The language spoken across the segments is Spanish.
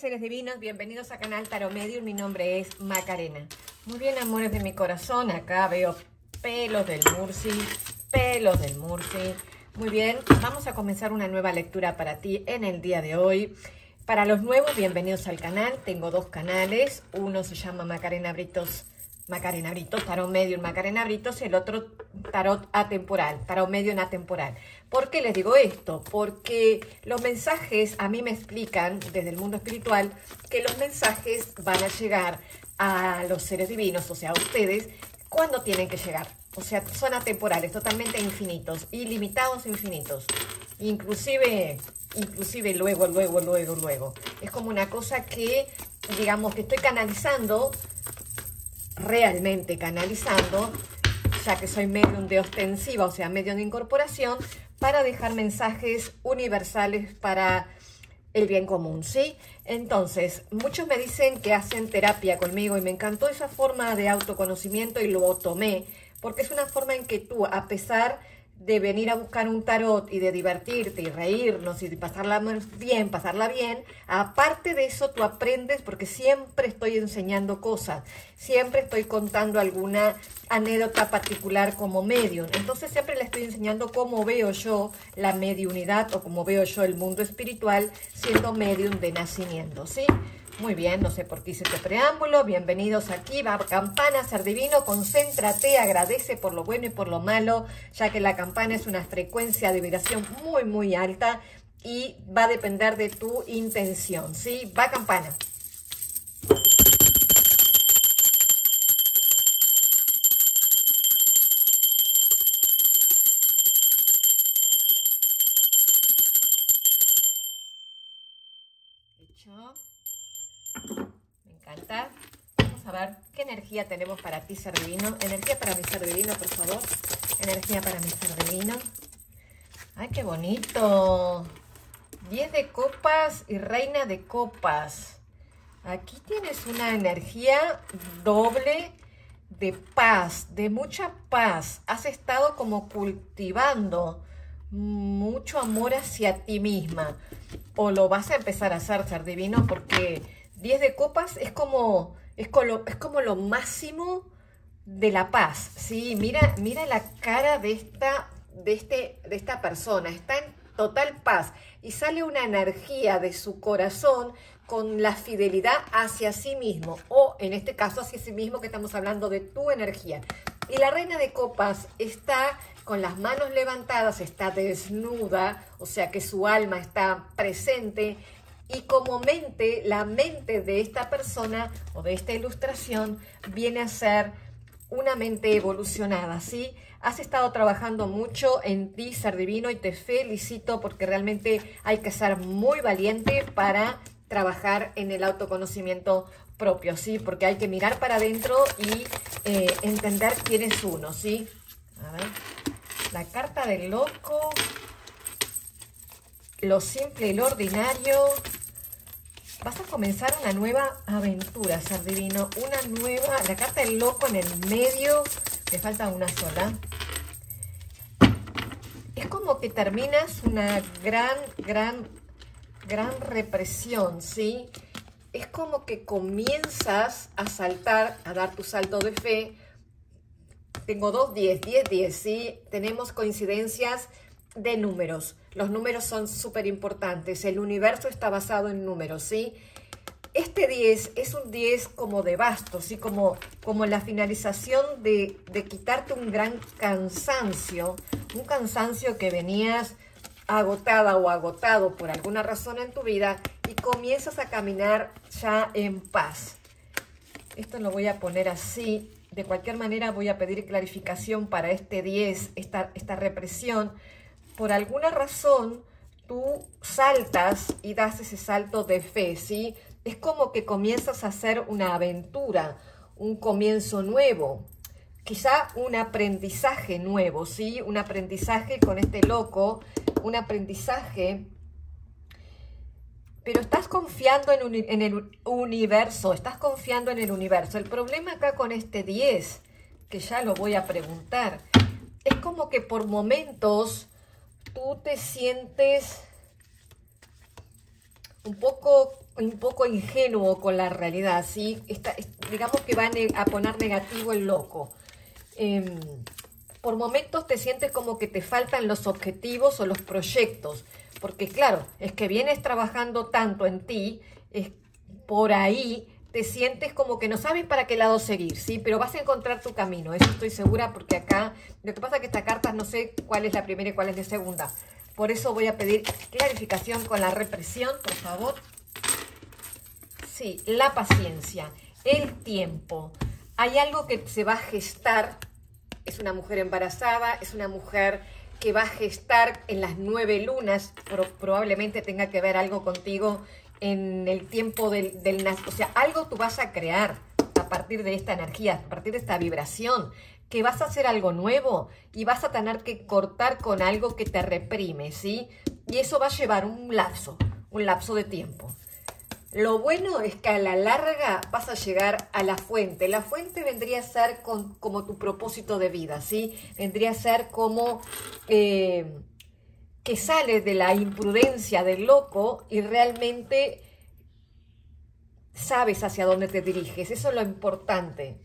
seres divinos, bienvenidos a Canal Tarot Medium, mi nombre es Macarena. Muy bien, amores de mi corazón, acá veo pelos del Murci, pelos del Murci. Muy bien, vamos a comenzar una nueva lectura para ti en el día de hoy. Para los nuevos, bienvenidos al canal, tengo dos canales, uno se llama Macarena Britos Macarena Britos, Tarot Medio Macarena Britos el otro Tarot Atemporal, Tarot Medio en Atemporal. ¿Por qué les digo esto? Porque los mensajes a mí me explican desde el mundo espiritual que los mensajes van a llegar a los seres divinos, o sea, a ustedes, cuando tienen que llegar. O sea, son atemporales, totalmente infinitos, ilimitados infinitos. Inclusive, inclusive luego, luego, luego, luego. Es como una cosa que, digamos, que estoy canalizando realmente canalizando, ya que soy medium de ostensiva, o sea, medium de incorporación, para dejar mensajes universales para el bien común, ¿sí? Entonces, muchos me dicen que hacen terapia conmigo y me encantó esa forma de autoconocimiento y lo tomé, porque es una forma en que tú, a pesar de venir a buscar un tarot y de divertirte y reírnos y de pasarla bien, pasarla bien, aparte de eso tú aprendes porque siempre estoy enseñando cosas, siempre estoy contando alguna anécdota particular como medium, entonces siempre le estoy enseñando cómo veo yo la mediunidad o cómo veo yo el mundo espiritual siendo medium de nacimiento, ¿sí? Muy bien, no sé por qué hice este preámbulo. Bienvenidos aquí. Va campana, ser divino. Concéntrate, agradece por lo bueno y por lo malo, ya que la campana es una frecuencia de vibración muy, muy alta y va a depender de tu intención. ¿Sí? Va campana. Vamos a ver qué energía tenemos para ti, ser divino. Energía para mi ser divino, por favor. Energía para mi ser divino. ¡Ay, qué bonito! 10 de copas y reina de copas. Aquí tienes una energía doble de paz, de mucha paz. Has estado como cultivando mucho amor hacia ti misma. O lo vas a empezar a hacer, ser divino, porque 10 de copas es como, es como, lo máximo de la paz, ¿sí? Mira, mira la cara de esta, de, este, de esta persona, está en total paz y sale una energía de su corazón con la fidelidad hacia sí mismo, o en este caso hacia sí mismo que estamos hablando de tu energía. Y la reina de copas está con las manos levantadas, está desnuda, o sea que su alma está presente y como mente, la mente de esta persona o de esta ilustración viene a ser una mente evolucionada, ¿sí? Has estado trabajando mucho en ti, ser divino, y te felicito porque realmente hay que ser muy valiente para trabajar en el autoconocimiento propio, ¿sí? Porque hay que mirar para adentro y eh, entender quién es uno, ¿sí? A ver, la carta del loco, lo simple y lo ordinario, vas a comenzar una nueva aventura, ser divino. Una nueva, la carta del loco en el medio, me falta una sola. Es como que terminas una gran, gran, gran represión, ¿sí? Es como que comienzas a saltar, a dar tu salto de fe. Tengo dos 10, 10, 10, ¿sí? Tenemos coincidencias de números. Los números son súper importantes. El universo está basado en números, ¿sí? Este 10 es un 10 como de bastos, ¿sí? Como, como la finalización de, de quitarte un gran cansancio, un cansancio que venías agotada o agotado por alguna razón en tu vida y comienzas a caminar ya en paz. Esto lo voy a poner así. De cualquier manera voy a pedir clarificación para este 10, esta, esta represión, por alguna razón tú saltas y das ese salto de fe, ¿sí? Es como que comienzas a hacer una aventura, un comienzo nuevo, quizá un aprendizaje nuevo, ¿sí? Un aprendizaje con este loco, un aprendizaje pero estás confiando en, en, el universo, estás confiando en el universo. El problema acá con este 10, que ya lo voy a preguntar, es como que por momentos tú te sientes un poco un poco ingenuo con la realidad, ¿sí? digamos que va a poner negativo el loco. Em, por momentos te sientes como que te faltan los objetivos o los proyectos, porque claro, es que vienes trabajando tanto en ti, es por ahí te sientes como que no sabes para qué lado seguir, ¿sí? Pero vas a encontrar tu camino, eso estoy segura, porque acá, lo que pasa es que esta carta no sé cuál es la primera y cuál es la segunda. Por eso voy a pedir clarificación con la represión, por favor. Sí, la paciencia, el tiempo. Hay algo que se va a gestar, es una mujer embarazada, es una mujer que va a gestar en las nueve lunas, probablemente tenga que ver algo contigo en el tiempo del, del O sea, algo tú vas a crear a partir de esta energía, a partir de esta vibración, que vas a hacer algo nuevo y vas a tener que cortar con algo que te reprime, ¿sí? Y eso va a llevar un lapso, un lapso de tiempo. Lo bueno es que a la larga vas a llegar a la fuente. La fuente vendría a ser como tu propósito de vida, ¿sí? Vendría a ser como eh, que sales de la imprudencia del loco y realmente sabes hacia dónde te diriges. Eso es lo importante.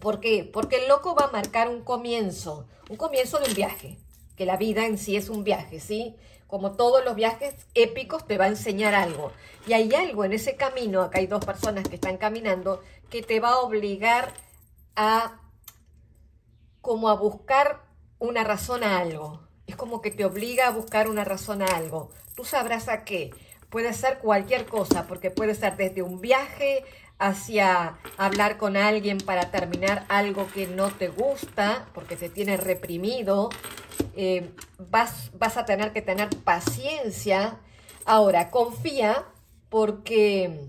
¿Por qué? Porque el loco va a marcar un comienzo, un comienzo de un viaje, que la vida en sí es un viaje, ¿sí? Como todos los viajes épicos te va a enseñar algo. Y hay algo en ese camino, acá hay dos personas que están caminando, que te va a obligar a como a buscar una razón a algo. Es como que te obliga a buscar una razón a algo. Tú sabrás a qué. Puede ser cualquier cosa, porque puede ser desde un viaje hacia hablar con alguien para terminar algo que no te gusta, porque se tiene reprimido. Eh, vas, vas a tener que tener paciencia. Ahora, confía porque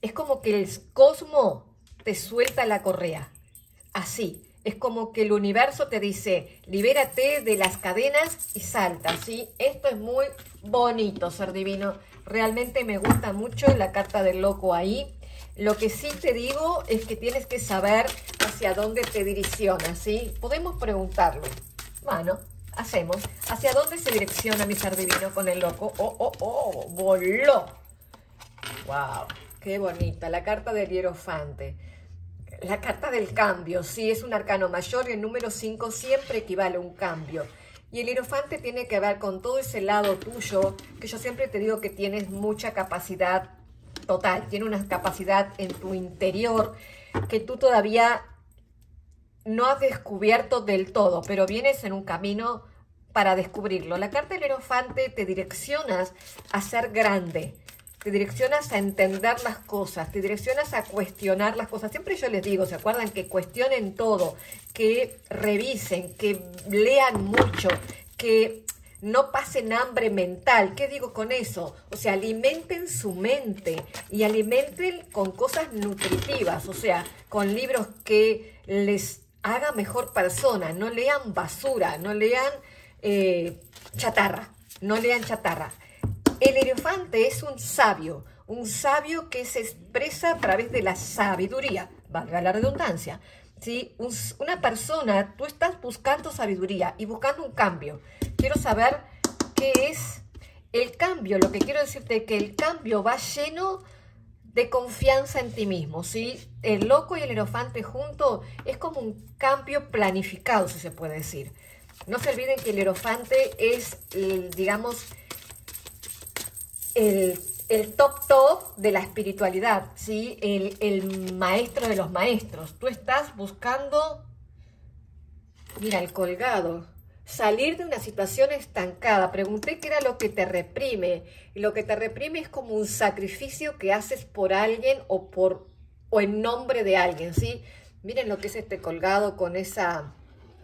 es como que el cosmo te suelta la correa. Así es como que el universo te dice, libérate de las cadenas y salta, ¿sí? Esto es muy bonito, ser divino. Realmente me gusta mucho la carta del loco ahí. Lo que sí te digo es que tienes que saber hacia dónde te direcciona, ¿sí? Podemos preguntarlo. Bueno, hacemos. ¿Hacia dónde se direcciona mi ser divino con el loco? ¡Oh, oh, oh! ¡Voló! ¡Wow! ¡Qué bonita! La carta del hierofante. La carta del cambio, sí, es un arcano mayor y el número 5 siempre equivale a un cambio. Y el hierofante tiene que ver con todo ese lado tuyo, que yo siempre te digo que tienes mucha capacidad total, tiene una capacidad en tu interior que tú todavía no has descubierto del todo, pero vienes en un camino para descubrirlo. La carta del hierofante te direccionas a ser grande, te direccionas a entender las cosas, te direccionas a cuestionar las cosas. Siempre yo les digo, ¿se acuerdan? Que cuestionen todo, que revisen, que lean mucho, que no pasen hambre mental. ¿Qué digo con eso? O sea, alimenten su mente y alimenten con cosas nutritivas, o sea, con libros que les haga mejor persona. No lean basura, no lean eh, chatarra, no lean chatarra. El elefante es un sabio, un sabio que se expresa a través de la sabiduría, valga la redundancia. ¿sí? una persona, tú estás buscando sabiduría y buscando un cambio. Quiero saber qué es el cambio. Lo que quiero decirte es que el cambio va lleno de confianza en ti mismo, ¿sí? El loco y el elefante juntos es como un cambio planificado, si se puede decir. No se olviden que el elefante es, digamos, el, top top de la espiritualidad, ¿sí? El, el maestro de los maestros. Tú estás buscando, mira, el colgado, salir de una situación estancada. Pregunté qué era lo que te reprime. Y lo que te reprime es como un sacrificio que haces por alguien o, por, o en nombre de alguien, ¿sí? Miren lo que es este colgado con esa,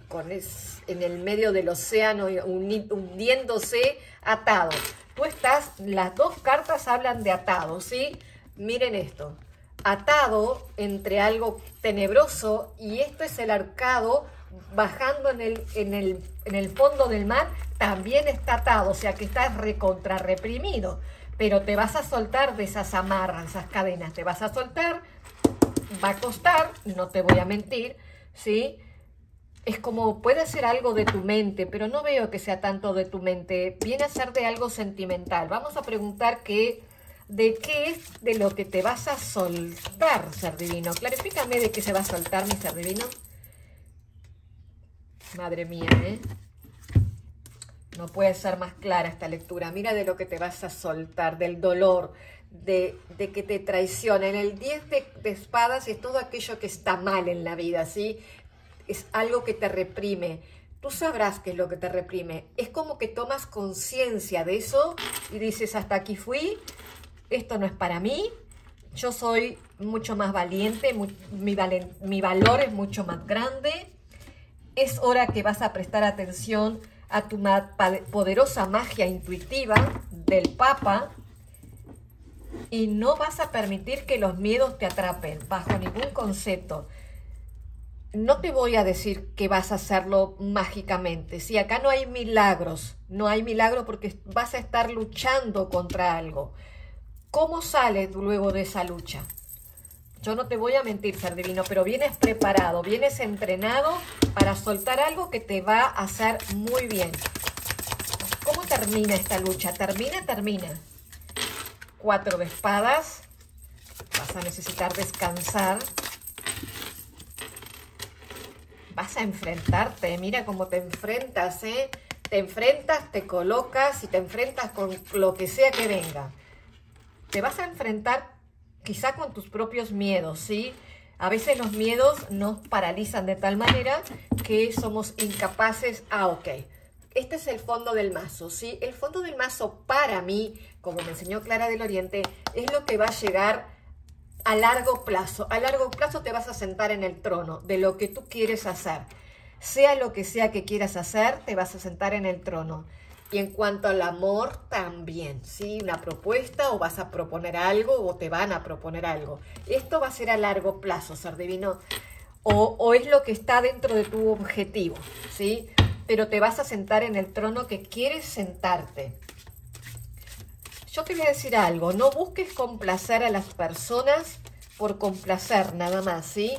con es, en el medio del océano hundiéndose atado. Tú estás, las dos cartas hablan de atado, ¿sí? Miren esto, atado entre algo tenebroso y esto es el arcado bajando en el, en el, en el fondo del mar, también está atado, o sea que estás recontra reprimido, pero te vas a soltar de esas amarras, esas cadenas, te vas a soltar, va a costar, no te voy a mentir, ¿sí? Es como puede ser algo de tu mente, pero no veo que sea tanto de tu mente. Viene a ser de algo sentimental. Vamos a preguntar qué de qué es de lo que te vas a soltar, ser divino. Clarifícame de qué se va a soltar, mi ser divino. Madre mía, ¿eh? No puede ser más clara esta lectura. Mira de lo que te vas a soltar, del dolor, de, que te traicionen. El 10 de, de, espadas es todo aquello que está mal en la vida, ¿sí? Es algo que te reprime. Tú sabrás qué es lo que te reprime. Es como que tomas conciencia de eso y dices, hasta aquí fui, esto no es para mí, yo soy mucho más valiente, mi, mi valor es mucho más grande. Es hora que vas a prestar atención a tu poderosa magia intuitiva del Papa y no vas a permitir que los miedos te atrapen bajo ningún concepto. No te voy a decir que vas a hacerlo mágicamente. Si acá no hay milagros, no hay milagro porque vas a estar luchando contra algo. ¿Cómo sales luego de esa lucha? Yo no te voy a mentir, ser divino, pero vienes preparado, vienes entrenado para soltar algo que te va a hacer muy bien. ¿Cómo termina esta lucha? Termina, termina. Cuatro de espadas. Vas a necesitar descansar. Vas a enfrentarte. Mira cómo te enfrentas, ¿eh? Te enfrentas, te colocas y te enfrentas con lo que sea que venga te vas a enfrentar quizá con tus propios miedos, ¿sí? A veces los miedos nos paralizan de tal manera que somos incapaces. Ah, ok. Este es el fondo del mazo, ¿sí? El fondo del mazo para mí, como me enseñó Clara del Oriente, es lo que va a llegar a largo plazo. A largo plazo te vas a sentar en el trono de lo que tú quieres hacer. Sea lo que sea que quieras hacer, te vas a sentar en el trono. Y en cuanto al amor, también, ¿sí? Una propuesta o vas a proponer algo o te van a proponer algo. Esto va a ser a largo plazo, ser divino, o, o es lo que está dentro de tu objetivo, ¿sí? Pero te vas a sentar en el trono que quieres sentarte. Yo te voy a decir algo, no busques complacer a las personas por complacer nada más, ¿sí?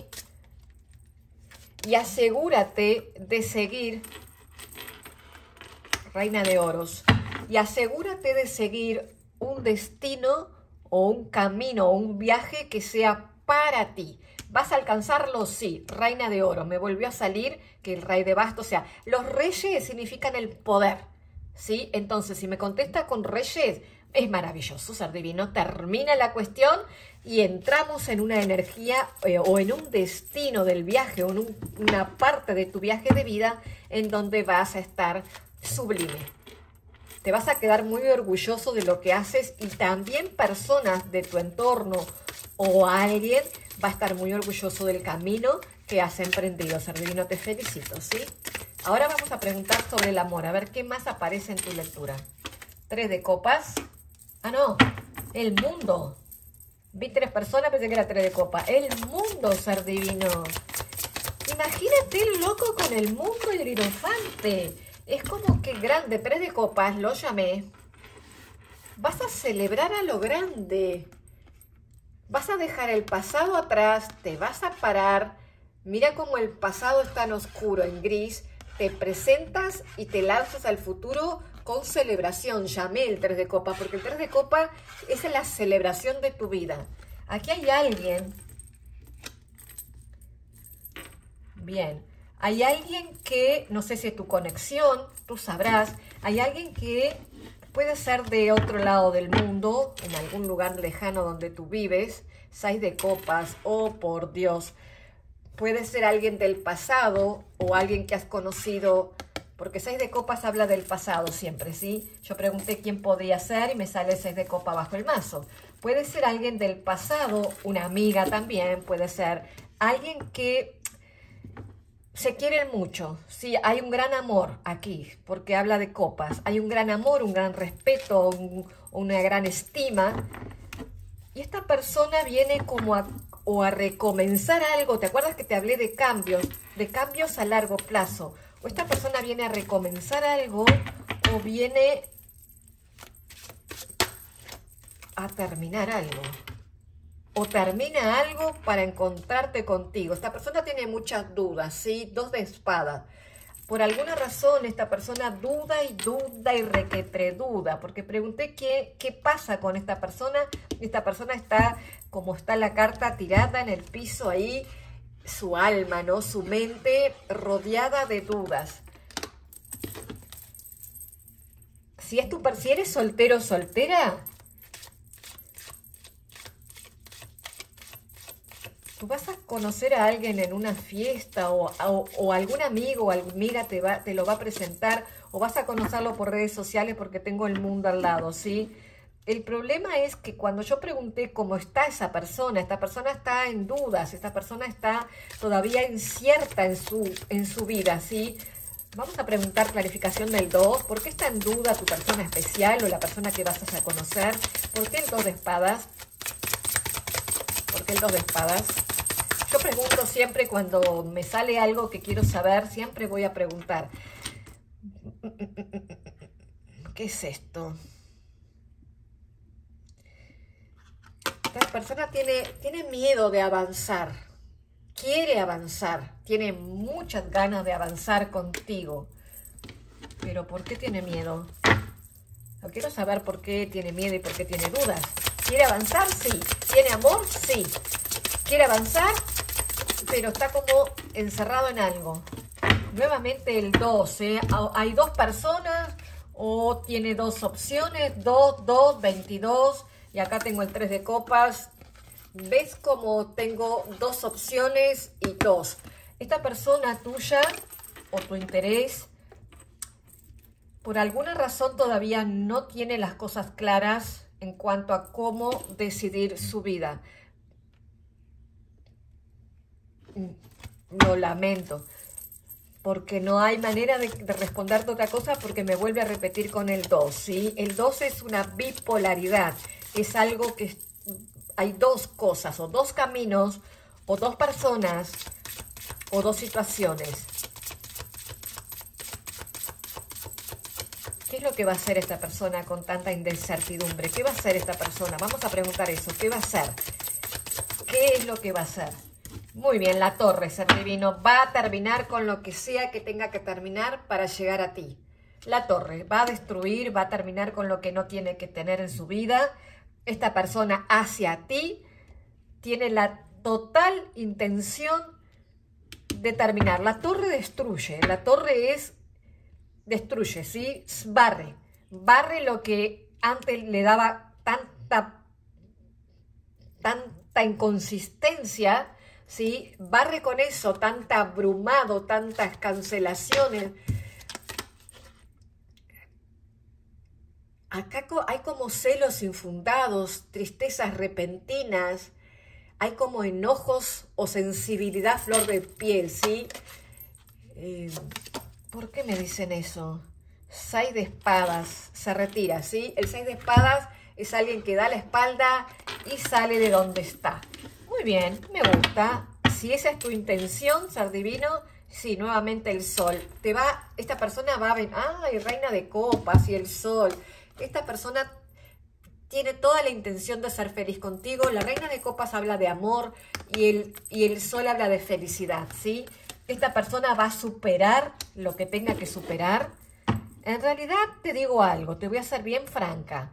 Y asegúrate de seguir reina de oros, y asegúrate de seguir un destino o un camino o un viaje que sea para ti. ¿Vas a alcanzarlo? Sí, reina de oro. Me volvió a salir que el rey de bastos, o sea, los reyes significan el poder, ¿sí? Entonces, si me contesta con reyes, es maravilloso, ser divino. Termina la cuestión y entramos en una energía eh, o en un destino del viaje o en una parte de tu viaje de vida en donde vas a estar sublime. Te vas a quedar muy orgulloso de lo que haces y también personas de tu entorno o alguien va a estar muy orgulloso del camino que has emprendido. Ser divino, te felicito, ¿sí? Ahora vamos a preguntar sobre el amor, a ver qué más aparece en tu lectura. Tres de copas. Ah, no, el mundo. Vi tres personas, pensé que era tres de copas. El mundo, ser divino. Imagínate el loco con el mundo y el hierofante. Es como que grande, tres de copas, lo llamé. Vas a celebrar a lo grande. Vas a dejar el pasado atrás, te vas a parar. Mira cómo el pasado es tan oscuro, en gris. Te presentas y te lanzas al futuro con celebración. Llamé el tres de copas, porque el tres de copas es la celebración de tu vida. Aquí hay alguien. Bien. Hay alguien que, no sé si es tu conexión, tú sabrás, hay alguien que puede ser de otro lado del mundo, en algún lugar lejano donde tú vives, seis de copas, oh por Dios, puede ser alguien del pasado o alguien que has conocido, porque seis de copas habla del pasado siempre, ¿sí? Yo pregunté quién podría ser y me sale seis de copa bajo el mazo. Puede ser alguien del pasado, una amiga también, puede ser alguien que se quieren mucho, sí, hay un gran amor aquí, porque habla de copas, hay un gran amor, un gran respeto, una gran estima, y esta persona viene como a, o a recomenzar algo, ¿te acuerdas que te hablé de cambios, de cambios a largo plazo? O esta persona viene a recomenzar algo o viene a terminar algo o termina algo para encontrarte contigo. Esta persona tiene muchas dudas, ¿sí? Dos de espada. por alguna razón esta persona duda y duda y requetre duda, porque pregunté qué, qué pasa con esta persona. Esta persona está, como está la carta, tirada en el piso ahí, su alma, ¿no? Su mente rodeada de dudas. Si, es tu, si eres soltero o soltera, tú vas a conocer a alguien en una fiesta o, algún amigo o amiga te, va, te lo va a presentar o vas a conocerlo por redes sociales porque tengo el mundo al lado, ¿sí? El problema es que cuando yo pregunté cómo está esa persona, esta persona está en dudas, esta persona está todavía incierta en su, en su vida, ¿sí? Vamos a preguntar clarificación del 2. ¿Por qué está en duda tu persona especial o la persona que vas a conocer? ¿Por qué el 2 de espadas? ¿Por qué el 2 de espadas? Yo pregunto siempre cuando me sale algo que quiero saber, siempre voy a preguntar. ¿Qué es esto? Esta persona tiene, tiene miedo de avanzar, quiere avanzar, tiene muchas ganas de avanzar contigo. Pero ¿por qué tiene miedo? No quiero saber por qué tiene miedo y por qué tiene dudas. ¿Quiere avanzar? Sí. ¿Tiene amor? Sí. ¿Quiere avanzar? pero está como encerrado en algo. Nuevamente el 12. ¿eh? Hay dos personas o tiene dos opciones. 2, 2, 22. Y acá tengo el 3 de copas. ¿Ves como tengo dos opciones y dos? Esta persona tuya o tu interés, por alguna razón todavía no tiene las cosas claras en cuanto a cómo decidir su vida. Lo lamento, porque no hay manera de, responderte otra cosa porque me vuelve a repetir con el 2, ¿sí? El 2 es una bipolaridad, es algo que hay dos cosas o dos caminos o dos personas o dos situaciones. ¿Qué es lo que va a hacer esta persona con tanta incertidumbre? ¿Qué va a hacer esta persona? Vamos a preguntar eso. ¿Qué va a hacer? ¿Qué es lo que va a hacer? Muy bien, la torre, ser divino, va a terminar con lo que sea que tenga que terminar para llegar a ti. La torre va a destruir, va a terminar con lo que no tiene que tener en su vida. Esta persona hacia ti tiene la total intención de terminar. La torre destruye, la torre es, destruye, ¿sí? Barre, barre lo que antes le daba tanta, tanta inconsistencia ¿sí? Barre con eso, tanta abrumado, tantas cancelaciones. Acá hay como celos infundados, tristezas repentinas, hay como enojos o sensibilidad flor de piel, ¿sí? Eh, ¿Por qué me dicen eso? Seis de espadas, se retira, ¿sí? El seis de espadas es alguien que da la espalda y sale de donde está. Muy bien, me gusta. Si esa es tu intención, ser divino, sí, nuevamente el sol. Te va, esta persona va a venir, ay, reina de copas y el sol. Esta persona tiene toda la intención de ser feliz contigo. La reina de copas habla de amor y el, y el sol habla de felicidad, ¿sí? Esta persona va a superar lo que tenga que superar. En realidad te digo algo, te voy a ser bien franca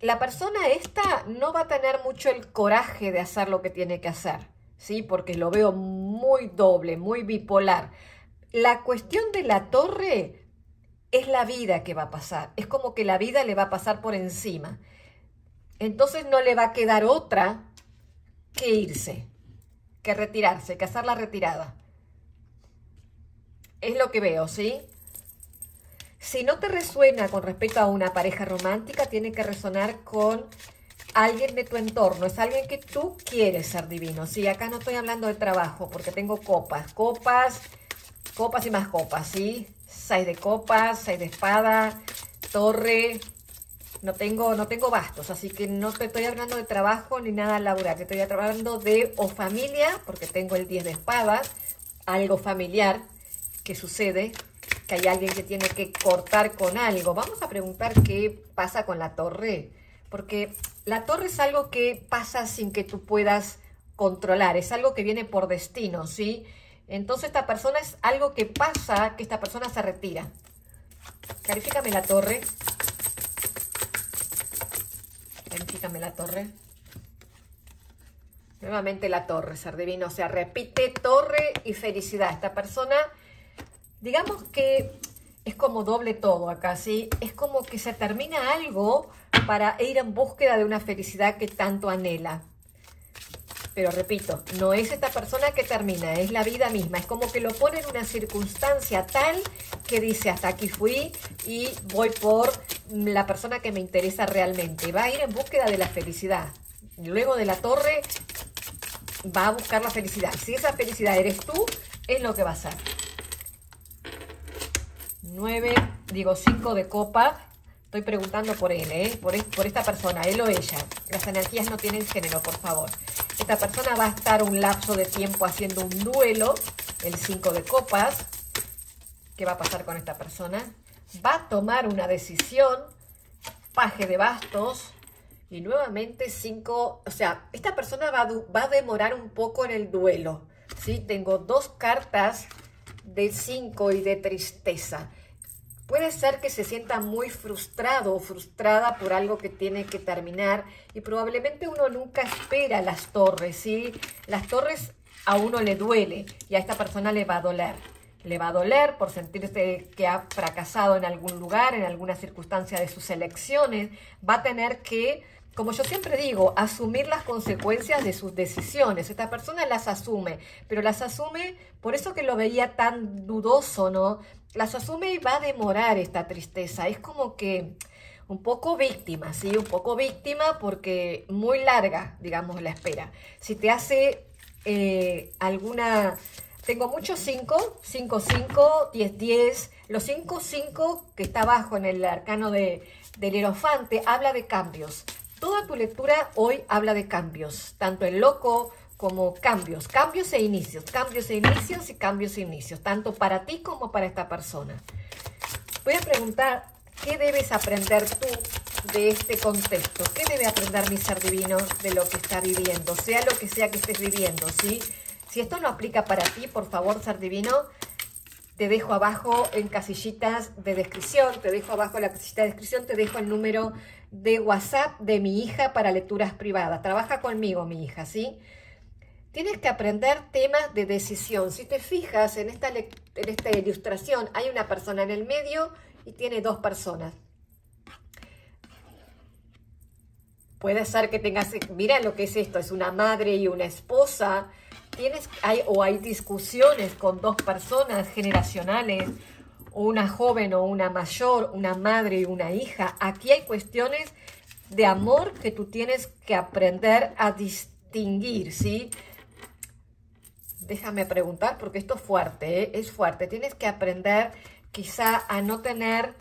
la persona esta no va a tener mucho el coraje de hacer lo que tiene que hacer, ¿sí? Porque lo veo muy doble, muy bipolar. La cuestión de la torre es la vida que va a pasar. Es como que la vida le va a pasar por encima. Entonces no le va a quedar otra que irse, que retirarse, que hacer la retirada. Es lo que veo, ¿sí? Si no te resuena con respecto a una pareja romántica, tiene que resonar con alguien de tu entorno. Es alguien que tú quieres ser divino. Sí, acá no estoy hablando de trabajo porque tengo copas. Copas, copas y más copas, ¿sí? Seis de copas, seis de espada, torre. No tengo, no tengo bastos, así que no te estoy hablando de trabajo ni nada laboral. Te estoy hablando de o familia, porque tengo el 10 de espadas, algo familiar que sucede que hay alguien que tiene que cortar con algo. Vamos a preguntar qué pasa con la torre, porque la torre es algo que pasa sin que tú puedas controlar, es algo que viene por destino, ¿sí? Entonces esta persona es algo que pasa, que esta persona se retira. Clarifícame la torre. Clarifícame la torre. Nuevamente la torre, ser divino. O sea, repite torre y felicidad. Esta persona, digamos que es como doble todo acá, ¿sí? Es como que se termina algo para ir en búsqueda de una felicidad que tanto anhela. Pero repito, no es esta persona que termina, es la vida misma. Es como que lo pone en una circunstancia tal que dice, hasta aquí fui y voy por la persona que me interesa realmente. Va a ir en búsqueda de la felicidad. Luego de la torre va a buscar la felicidad. Si esa felicidad eres tú, es lo que va a ser. 9, digo 5 de copa. Estoy preguntando por él, ¿eh? por, esta persona, él o ella. Las energías no tienen género, por favor. Esta persona va a estar un lapso de tiempo haciendo un duelo, el 5 de copas. ¿Qué va a pasar con esta persona? Va a tomar una decisión, paje de bastos, y nuevamente 5, o sea, esta persona va a, va a, demorar un poco en el duelo, ¿sí? Tengo dos cartas de 5 y de tristeza. Puede ser que se sienta muy frustrado o frustrada por algo que tiene que terminar y probablemente uno nunca espera las torres, ¿sí? Las torres a uno le duele y a esta persona le va a doler. Le va a doler por sentirse que ha fracasado en algún lugar, en alguna circunstancia de sus elecciones. Va a tener que como yo siempre digo, asumir las consecuencias de sus decisiones. Esta persona las asume, pero las asume, por eso que lo veía tan dudoso, ¿no? Las asume y va a demorar esta tristeza. Es como que un poco víctima, ¿sí? Un poco víctima porque muy larga, digamos, la espera. Si te hace eh, alguna... Tengo muchos 5, 5, 5, 10, 10. Los 5, 5 que está abajo en el arcano de, del hierofante habla de cambios. Toda tu lectura hoy habla de cambios, tanto el loco como cambios, cambios e inicios, cambios e inicios y cambios e inicios, tanto para ti como para esta persona. Voy a preguntar, ¿qué debes aprender tú de este contexto? ¿Qué debe aprender mi ser divino de lo que está viviendo, sea lo que sea que estés viviendo, ¿sí? Si esto no aplica para ti, por favor, ser divino, te dejo abajo en casillitas de descripción, te dejo abajo en la casillita de descripción, te dejo el número de WhatsApp de mi hija para lecturas privadas. Trabaja conmigo, mi hija, ¿sí? Tienes que aprender temas de decisión. Si te fijas en esta, en esta ilustración, hay una persona en el medio y tiene dos personas. Puede ser que tengas, mira lo que es esto, es una madre y una esposa. Tienes, hay, o hay discusiones con dos personas generacionales una joven o una mayor, una madre y una hija. Aquí hay cuestiones de amor que tú tienes que aprender a distinguir, ¿sí? Déjame preguntar porque esto es fuerte, ¿eh? es fuerte. Tienes que aprender quizá a no tener,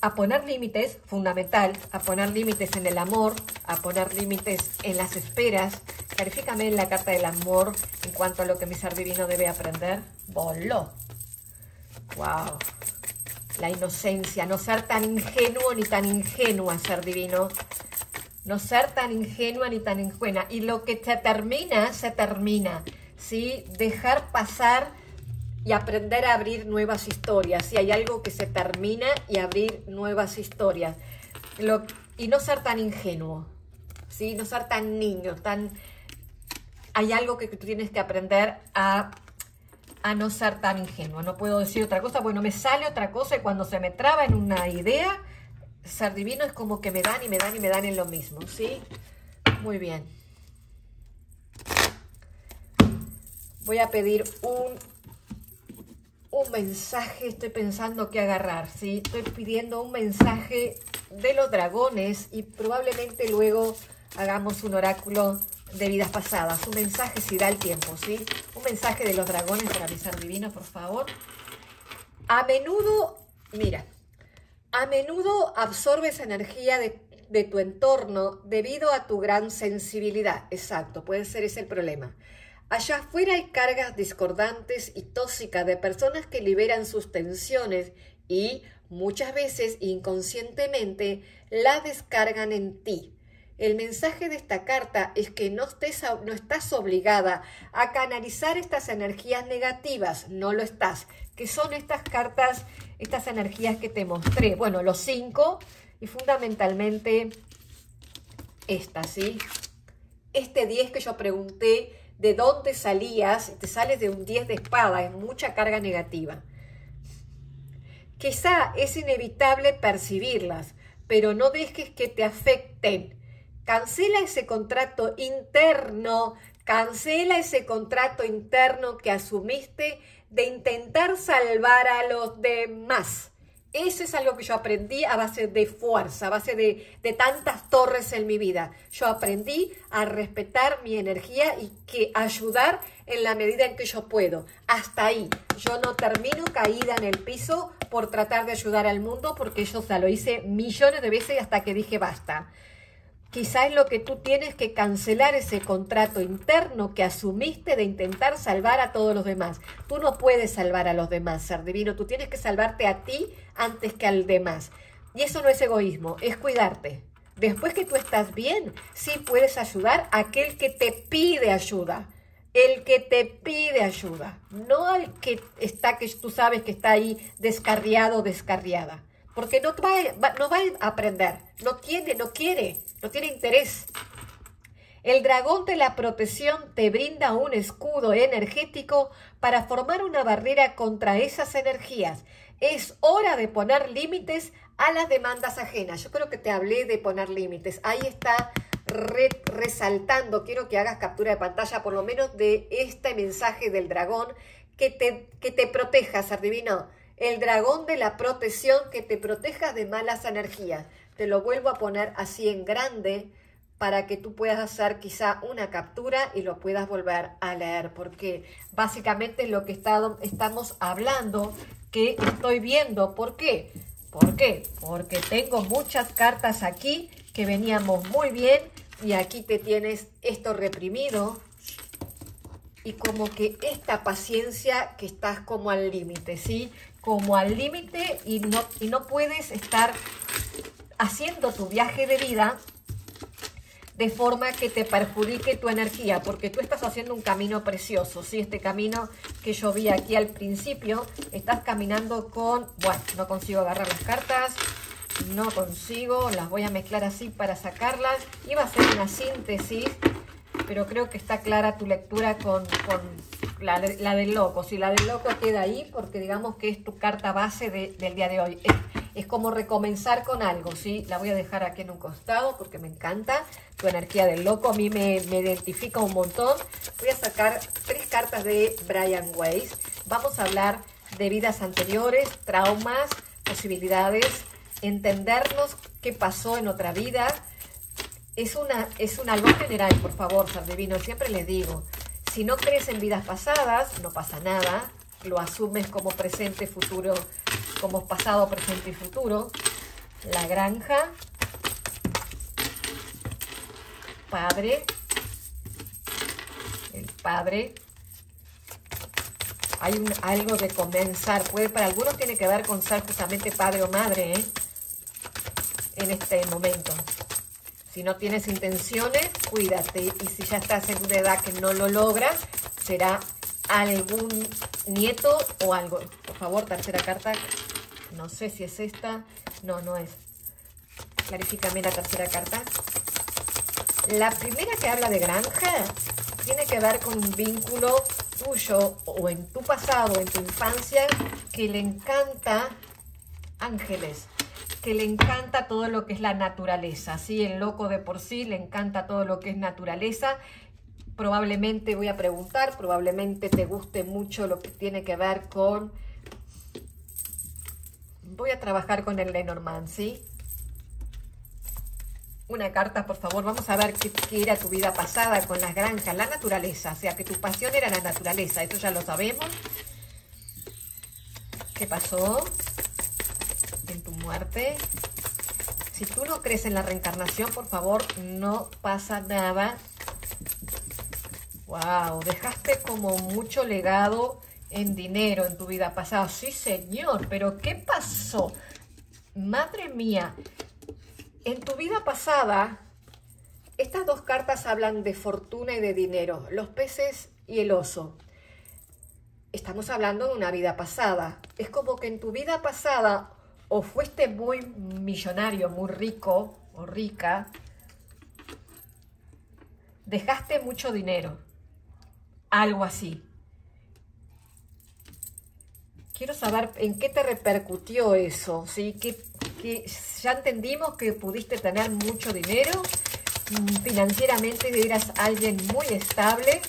a poner límites, fundamental, a poner límites en el amor, a poner límites en las esperas. Clarifícame la carta del amor en cuanto a lo que mi ser divino debe aprender. Voló. Wow. La inocencia, no ser tan ingenuo ni tan ingenua, ser divino. No ser tan ingenua ni tan ingenua. Y lo que se termina, se termina. ¿sí? Dejar pasar y aprender a abrir nuevas historias. Si hay algo que se termina y abrir nuevas historias. Y no ser tan ingenuo. ¿sí? No ser tan niño, tan... Hay algo que tú tienes que aprender a a no ser tan ingenuo. No puedo decir otra cosa, bueno, me sale otra cosa y cuando se me traba en una idea, ser divino es como que me dan y me dan y me dan en lo mismo, ¿sí? Muy bien. Voy a pedir un, un mensaje, estoy pensando qué agarrar, ¿sí? Estoy pidiendo un mensaje de los dragones y probablemente luego hagamos un oráculo de vidas pasadas. Un mensaje si da el tiempo, ¿sí? Un mensaje de los dragones para mi ser divino, por favor. A menudo, mira, a menudo absorbes energía de, de tu entorno debido a tu gran sensibilidad. Exacto, puede ser ese el problema. Allá afuera hay cargas discordantes y tóxicas de personas que liberan sus tensiones y muchas veces inconscientemente la descargan en ti. El mensaje de esta carta es que no, estés, no estás obligada a canalizar estas energías negativas, no lo estás, que son estas cartas, estas energías que te mostré. Bueno, los cinco y fundamentalmente esta, ¿sí? Este 10 que yo pregunté de dónde salías, te sales de un 10 de espada, es mucha carga negativa. Quizá es inevitable percibirlas, pero no dejes que te afecten. Cancela ese contrato interno, cancela ese contrato interno que asumiste de intentar salvar a los demás. Eso es algo que yo aprendí a base de fuerza, a base de, tantas torres en mi vida. Yo aprendí a respetar mi energía y que ayudar en la medida en que yo puedo. Hasta ahí. Yo no termino caída en el piso por tratar de ayudar al mundo porque yo ya lo hice millones de veces hasta que dije basta. Quizá es lo que tú tienes que cancelar ese contrato interno que asumiste de intentar salvar a todos los demás. Tú no puedes salvar a los demás, ser divino. Tú tienes que salvarte a ti antes que al demás. Y eso no es egoísmo, es cuidarte. Después que tú estás bien, sí puedes ayudar a aquel que te pide ayuda. El que te pide ayuda, no al que está, que tú sabes que está ahí descarriado descarriada porque no va, no va a aprender, no tiene, no quiere, no tiene interés. El dragón de la protección te brinda un escudo energético para formar una barrera contra esas energías. Es hora de poner límites a las demandas ajenas. Yo creo que te hablé de poner límites. Ahí está resaltando, quiero que hagas captura de pantalla por lo menos de este mensaje del dragón que te, que te protejas, adivino el dragón de la protección que te proteja de malas energías. Te lo vuelvo a poner así en grande para que tú puedas hacer quizá una captura y lo puedas volver a leer, porque básicamente lo que estamos hablando, que estoy viendo, ¿por qué? ¿Por qué? Porque tengo muchas cartas aquí que veníamos muy bien y aquí te tienes esto reprimido, y como que esta paciencia que estás como al límite, ¿sí? Como al límite y no, y no puedes estar haciendo tu viaje de vida de forma que te perjudique tu energía, porque tú estás haciendo un camino precioso, ¿sí? Este camino que yo vi aquí al principio, estás caminando con... Bueno, no consigo agarrar las cartas, no consigo, las voy a mezclar así para sacarlas. Iba a ser una síntesis, pero creo que está clara tu lectura con la, del loco. Si la del loco queda ahí, porque digamos que es tu carta base del día de hoy. Es, como recomenzar con algo, ¿sí? La voy a dejar aquí en un costado porque me encanta. Tu energía del loco a mí me, me identifica un montón. Voy a sacar tres cartas de Brian Weiss. Vamos a hablar de vidas anteriores, traumas, posibilidades, entendernos qué pasó en otra vida. Es una, es una algo general, por favor, Ser Divino. Siempre les digo, si no crees en vidas pasadas, no pasa nada. Lo asumes como presente, futuro, como pasado, presente y futuro. La granja. Padre. El padre. Hay un, algo de comenzar. Puede, para algunos tiene que ver con ser justamente padre o madre ¿eh? en este momento. Si no tienes intenciones, cuídate. Y si ya estás en una edad que no lo logras, será algún nieto o algo. Por favor, tercera carta. No sé si es esta. No, no es. Clarifícame la tercera carta. La primera que habla de granja tiene que ver con un vínculo tuyo o en tu pasado, en tu infancia, que le encanta ángeles que le encanta todo lo que es la naturaleza, ¿sí? El loco de por sí le encanta todo lo que es naturaleza. Probablemente voy a preguntar, probablemente te guste mucho lo que tiene que ver con... Voy a trabajar con el Lenormand, ¿sí? Una carta, por favor. Vamos a ver qué, era tu vida pasada con las granjas, la naturaleza. O sea, que tu pasión era la naturaleza. Eso ya lo sabemos. ¿Qué pasó? Muerte. Si tú no crees en la reencarnación, por favor, no pasa nada. Wow, dejaste como mucho legado en dinero en tu vida pasada. Sí, señor, pero ¿qué pasó? Madre mía, en tu vida pasada estas dos cartas hablan de fortuna y de dinero, los peces y el oso. Estamos hablando de una vida pasada. Es como que en tu vida pasada o fuiste muy millonario, muy rico o rica, dejaste mucho dinero, algo así. Quiero saber en qué te repercutió eso, ¿sí? Que, ya entendimos que pudiste tener mucho dinero, financieramente eras alguien muy estable.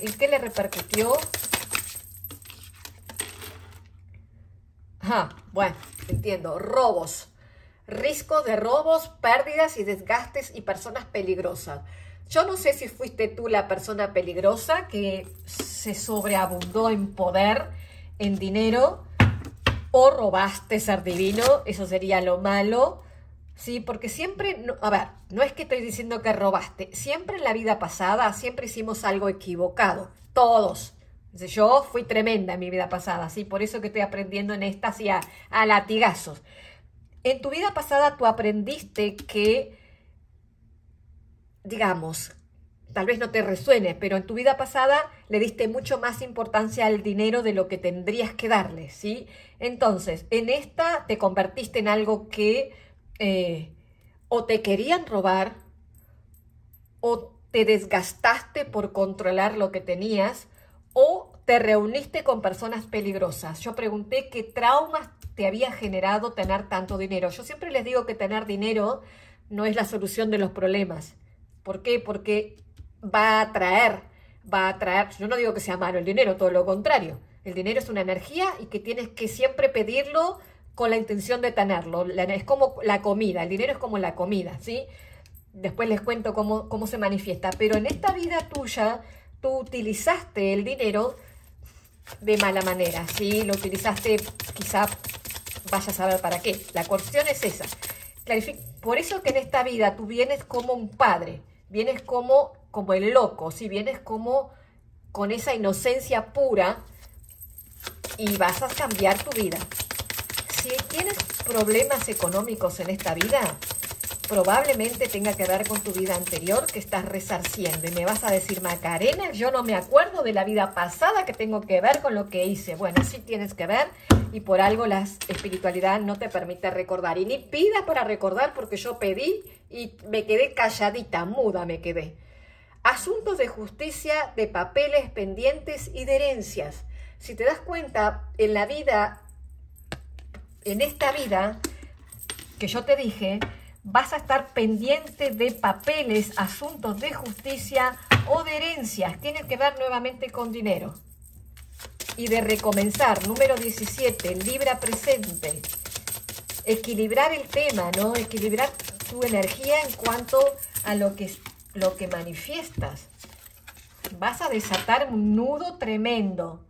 ¿En qué le repercutió? Ah, bueno, entiendo. Robos. Riesgo de robos, pérdidas y desgastes y personas peligrosas. Yo no sé si fuiste tú la persona peligrosa que se sobreabundó en poder, en dinero, o robaste ser divino, eso sería lo malo, ¿sí? Porque siempre, a ver, no es que estoy diciendo que robaste, siempre en la vida pasada, siempre hicimos algo equivocado, todos. Yo fui tremenda en mi vida pasada, ¿sí? Por eso que estoy aprendiendo en esta, así a, a latigazos. En tu vida pasada tú aprendiste que, digamos, tal vez no te resuene, pero en tu vida pasada le diste mucho más importancia al dinero de lo que tendrías que darle, ¿sí? Entonces, en esta te convertiste en algo que eh, o te querían robar o te desgastaste por controlar lo que tenías o te reuniste con personas peligrosas. Yo pregunté qué traumas te había generado tener tanto dinero. Yo siempre les digo que tener dinero no es la solución de los problemas. ¿Por qué? Porque va a traer, va a traer, yo no digo que sea malo el dinero, todo lo contrario. El dinero es una energía y que tienes que siempre pedirlo con la intención de tenerlo. Es como la comida, el dinero es como la comida, ¿sí? Después les cuento cómo, cómo se manifiesta. Pero en esta vida tuya, tú utilizaste el dinero de mala manera, ¿sí? Lo utilizaste, quizá vayas a saber para qué. La cuestión es esa. Por eso que en esta vida tú vienes como un padre, vienes como como el loco, si vienes como con esa inocencia pura y vas a cambiar tu vida. Si tienes problemas económicos en esta vida, probablemente tenga que ver con tu vida anterior que estás resarciendo. Y me vas a decir, Macarena, yo no me acuerdo de la vida pasada que tengo que ver con lo que hice. Bueno, sí tienes que ver y por algo la espiritualidad no te permite recordar. Y ni pida para recordar porque yo pedí y me quedé calladita, muda me quedé asuntos de justicia, de papeles pendientes y de herencias. Si te das cuenta, en la vida, en esta vida que yo te dije, vas a estar pendiente de papeles, asuntos de justicia o de herencias. Tienen que ver nuevamente con dinero. Y de recomenzar, número 17, Libra presente. Equilibrar el tema, ¿no? Equilibrar tu energía en cuanto a lo que lo que manifiestas. Vas a desatar un nudo tremendo.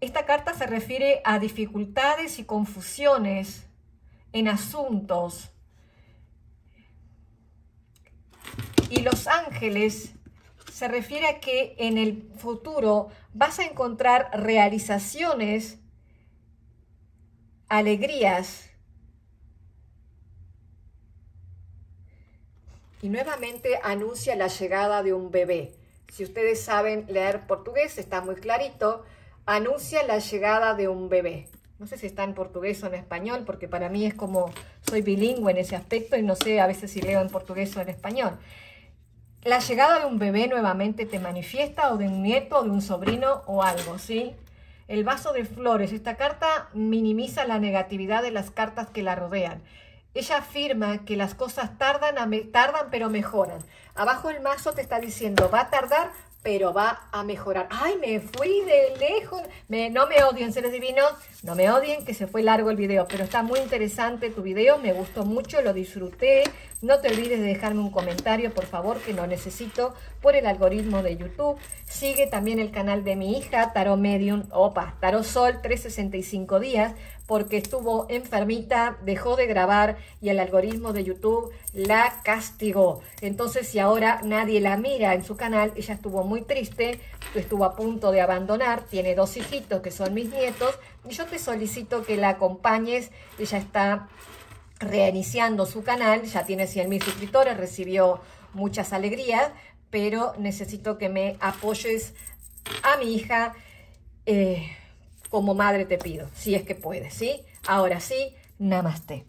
Esta carta se refiere a dificultades y confusiones en asuntos. Y los ángeles se refiere a que en el futuro vas a encontrar realizaciones, alegrías, y nuevamente anuncia la llegada de un bebé. Si ustedes saben leer portugués, está muy clarito, anuncia la llegada de un bebé. No sé si está en portugués o en español, porque para mí es como soy bilingüe en ese aspecto y no sé a veces si leo en portugués o en español. La llegada de un bebé nuevamente te manifiesta o de un nieto o de un sobrino o algo, ¿sí? El vaso de flores. Esta carta minimiza la negatividad de las cartas que la rodean. Ella afirma que las cosas tardan, tardan pero mejoran. Abajo el mazo te está diciendo, va a tardar, pero va a mejorar. Ay, me fui de lejos. No me odien, seres divinos. No me odien, que se fue largo el video. Pero está muy interesante tu video. Me gustó mucho, lo disfruté. No te olvides de dejarme un comentario, por favor, que lo necesito por el algoritmo de YouTube. Sigue también el canal de mi hija, Tarot Medium, opa, Tarot Sol, 365 días porque estuvo enfermita, dejó de grabar y el algoritmo de YouTube la castigó. Entonces, si ahora nadie la mira en su canal, ella estuvo muy triste, estuvo a punto de abandonar, tiene dos hijitos que son mis nietos, y yo te solicito que la acompañes, ella está reiniciando su canal, ya tiene 100 mil suscriptores, recibió muchas alegrías, pero necesito que me apoyes a mi hija eh, como madre te pido, si es que puedes, ¿sí? Ahora sí, namaste.